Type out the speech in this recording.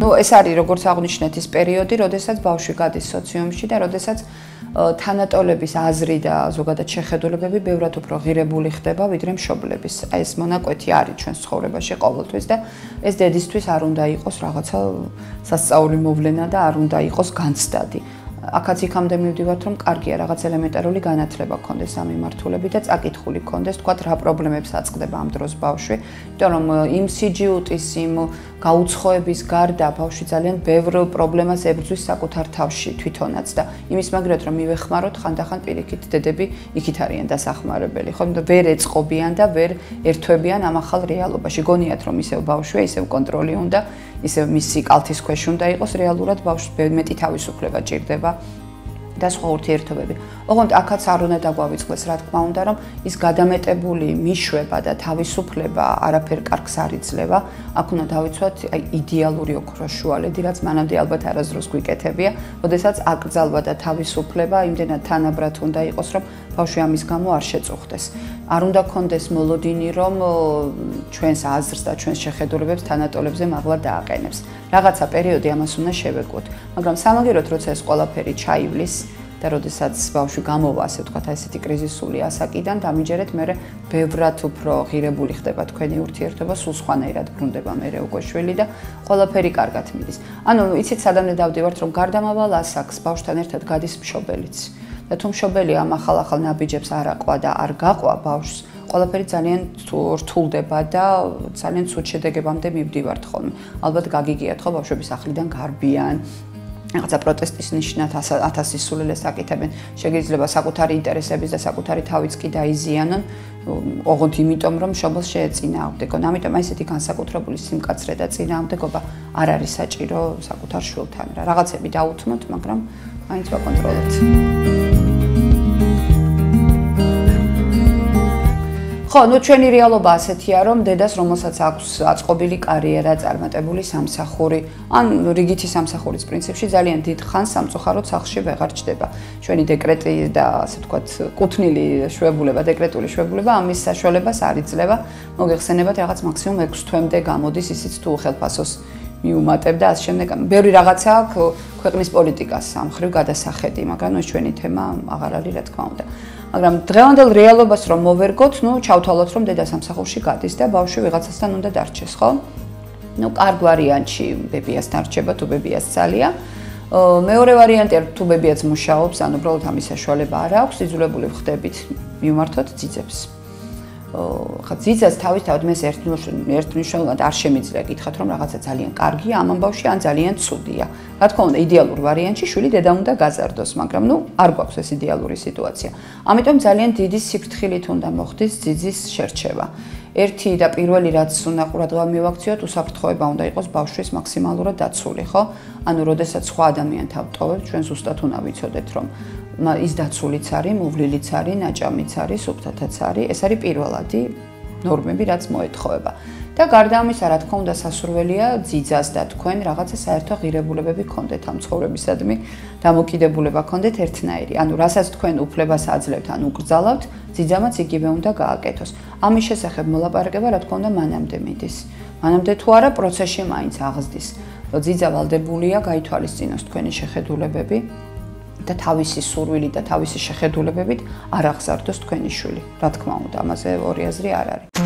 ეს არის როგორც აღნიშნეთ ის პერიოდი, როდესაც ბავშვი გადის სოციუმში და როდესაც თანატოლების აზრი და ზოგადად შეხედულებები ბევრად უფრო ღირებული ხდება ვიდრე მშობლების. აი ეს მონაკვეთი არის ჩვენს ცხოვრებაში ყოველთვის და ეს დედისთვის არ უნდა იყოს რაღაცა სასწაული მოვლენა და არ უნდა იყოს განცდადი. აქაც იქამდე მივდივართ, რომ კარგია რაღაც ელემენტარული განათლება გქონდეს ამ მიმართულებით და წაკითხული გქონდეს, თქვა რა პრობლემებს აწყდება ამ დროს ბავშვი, იმიტომ რომ იმ CGUT-ის იმ გაუცხოების გარდა ბავშვი ძალიან ბევრ პრობლემას ებრძვის საკუთარ თავში თვითონაც და იმის მაგრად რომ მივეხმაროთ ხანდახან პირიქით დედები იქით არიან დასახმარებელი, ხო, იმიტომ ვერ ეწყობიან და ვერ ერთვებიან ამ ახალ რეალობაში. გონიათ რომ ისევ ბავშვია, ისევ კონტროლი უნდა ისე მისი კალთის ქვეშ უნდა იყოს რეალურად ბავშვს მეტი თავისუფლება ჭირდება და სხვა ურთიერთობები. ოღონდ აქაც არ უნდა დაგვავიწყდეს, რა თქმა უნდა, რომ ის გადამეტებული მიშვება და თავისუფლება არაფერ კარგს არ იძლევა. აქ უნდა დავიცვათ აი იდეალური ოქროს შუალედი, რაც მანამდე ალბათ არასდროს გვიკეთებია, ოდესაც აკრძალვა და თავისუფლება იმდენად თანაბრად უნდა იყოს, რომ ბავშვი ამის გამო არ შეწუხდეს. არ უნდა კონდეს მოლოდინი, რომ ჩვენს აზრს და ჩვენს შეხედულებებს თანატოლებზე მაღლა დააყენებს. რაღაცა პერიოდი ამას უნდა შევეკოთ, მაგრამ სამაგეროთ როცა ეს ყველაფერი ჩაივლის და როდესაც ბავშვი გამოვა, ასე ვთქვათ, ესეთი კრიზისული ასაკიდან, დამიჯერეთ მე ბევრად უფრო ღირებული ხდება თქვენი ურთიერთობა, სულ სხვანაირად ბრუნდება მე უკვე შვილი და ყველაფერი კარგად მიდის. ანუ იცით სადამდე დავდივართ, რომ გარდამავალ ასაკს ბავშვთან ერთად გადის მშობელიც. და თუ მშობელი ამ ახალ-ახალ ნაბიჯებს არ აყვა და არ გაყვა ბავშვს, ყველაფერი ძალიან რთულდება და ძალიან ცუდ შედეგებამდე მივდივართ ხოლმე. ალბათ გაგიგიათ ხო ბავშვების ახლიდან გარბიან რაღაცა პროტესტის ნიშნად 1000 სულელეს აკეთებენ. შეგიძლია საკუთარი ინტერესების და საკუთარი თავიც კი დაიზიანონ, ოღონდ იმიტომ რომ შობელს შეეწინააღმდეგონ. ამიტომ აი ესეთი განსაკუთრებული სიმკაცრე და წინააღმდეგობა არ არის საჭირო საკუთარ შვილთან რა. რაღაცები დაუთმოთ, მაგრამ მაინც ვაკონტროლებთ. ხო, ნუ ჩვენი რეალობა ასეთია, რომ დედას რომელსაც აქვს აწყობილი კარიერა, წარმატებული სამსახური, ან რიგითი სამსახურის პრინციპში ძალიან დიდ ხანს სამწუხაროდ სახლში ვეღარ ჩდება. ჩვენი დეკრეტი და ასე ვთქვათ, კუთვნილი შვებულება, დეკრეტული შვებულება ამის საშუალებას არ იძლევა. მოგეხსენებათ, რაღაც მაქსიმუმ 6 თვემდე გამოდის ისიც თუ ხელფასოს მიუმატებ და ასე შემდეგ. ბევრი რაღაცა აქვს ქვეყნის პოლიტიკას სამხრივ გადასახედი, მაგრამ ნუ ჩვენი თემა აღარ არის, რა თქმა უნდა. მაგრამ დღევანდელ რეალობას რომ მოვერგოთ, ნუ ჩავთვალოთ რომ დედა სამსახურში გადის და ბავშვი ვიღაცასთან უნდა დარჩეს, ხო? ნუ კარგ ვარიანტში ბებიას დარჩება თუ ბებიას ძალია. მეორე ვარიანტი თუ ბებიაც მუშაობს, ანუ უბრალოდ ამის საშუალება არ აქვს, იძულებული ხდებით მიმართოთ ძიძებს. ხა ძიძას თავისთავად მე ერთნიშნულად არ შემიძლია გითხრათ რომ რაღაცა ძალიან კარგია ამ ამბავში ან ძალიან ცუდია. რა თქმა უნდა იდეალურ ვარიანტში შვილი დედა უნდა გაზარდოს, მაგრამ ნუ არ გვაქვს ეს იდეალური სიტუაცია. ამიტომ ძალიან დიდი სიფრთხილით უნდა მოხდეს ძიძის შერჩევა. ერთი და პირველი რაც უნდა ყურადღება მივაქციოთ, უსაფრთხოება უნდა იყოს ბავშვის მაქსიმალურად დაცული, ხო? ანუ, როდესაც სხვა ადამიანთან ვტოვებ, ჩვენ ზუსტად უნდა ვიცოდეთ, რომ ის დაცულიც არის, მოვლილიც არის, ნაჭამიც არის, სუფთათაც არის. ეს არის პირველადი ნორმები, რაც მოეთხოვება. და გარდა ამისა, რა თქმა უნდა, სასურველია ძიძას და თქვენ რაღაცა საერთო ღირებულებები გქონდეთ ამ ცხოვრებისადმი, დამოკიდებულება გქონდეთ ერთნაირი. ანუ რასაც თქვენ უფლებას აძლევთ, ან უკრძალავთ, ძიძამაც იგივე უნდა გააკეთოს. ამის შესახებ მოლაპარაკება, რა თქმა უნდა, მანამდე მიდის. მანამდე თუ არა, პროცესში მაინც აღზრდის. ძიძა ვალდებულია გაითვალისწინოს თქვენი შეხედულებები. და თავისი სურვილი და თავისი შეხედულებებით არ აღზარდოს თქვენი შვილი. რა თქმა უნდა, ამაზე ორი აზრი არ არის.